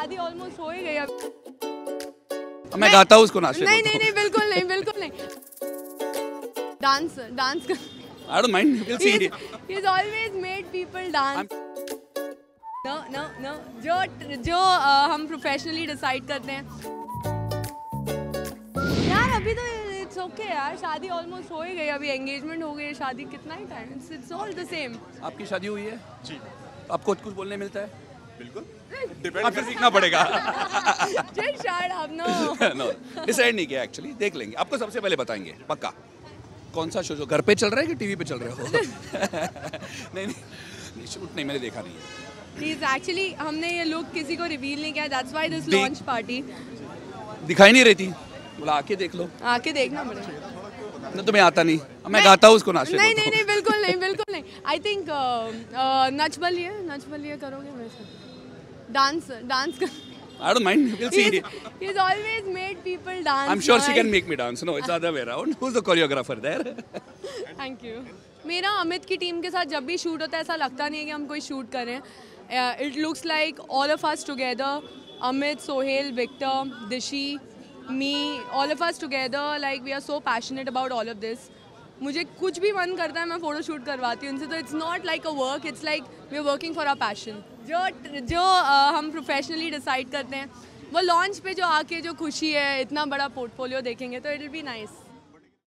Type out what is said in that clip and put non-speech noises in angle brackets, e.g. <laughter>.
शादी ऑलमोस्ट हो ही गई अब। मैं गाता हूँ उसको नाचने नहीं नहीं नहीं बिल्कुल नहीं बिल्कुल नहीं। डांस डांस कर। I don't mind will see he's always made people dance. No no no. जो जो uh, हम प्रोफेशनली डिसाइड करते हैं। यार अभी तो इट्स ओके यार। शादी ऑलमोस्ट हो ही गई। अभी एंगेजमेंट हो गई शादी कितना ही time it's it's all the same आपकी शादी हुई है? जी। आपको कुछ बोलने मिलता है? बिल्कुल। आपसे सीखना पड़ेगा। <laughs> डिसाइड <laughs> नहीं किया एक्चुअली देख लेंगे। आपको सबसे पहले बताएँगे पक्का? कौन सा शो जो घर पे चल रहा है कि टीवी पे चल रहे हो? <laughs> नहीं नहीं शूट नहीं मैंने देखा नहीं है। प्लीज़ एक्चुअली हमने ये लुक किसी को रिवील नहीं किया। That's why this launch party दिखाई नहीं रहती बोला आके देख लो। आके देखना पड़ेगा। ना तुम्हें आता नहीं। मैं गाता हूँ उसको नाचने नहीं नहीं नहीं बिल्कुल नहीं बिल्कुल नहीं। आई थिंक नच बलिए नच बलिए करोगे मेरे साथ डांस डांस कर I don't mind will see he's always made people dance sure she now. Can make me dance no it's other way around who is the choreographer there thank you मेरा अमित की team के साथ जब भी shoot होता है ऐसा लगता नहीं है कि हम कोई शूट कर रहे हैं it looks like all of us together Amit Sohail Victor Dishi me all of us together like we are so passionate about all of this मुझे कुछ भी मन करता है मैं फ़ोटो शूट करवाती हूँ उनसे तो it's not like a work it's like we are working for our passion जो जो uh, हम प्रोफेशनली डिसाइड करते हैं वो लॉन्च पे जो आके जो खुशी है इतना बड़ा पोर्टफोलियो देखेंगे तो इट विल बी नाइस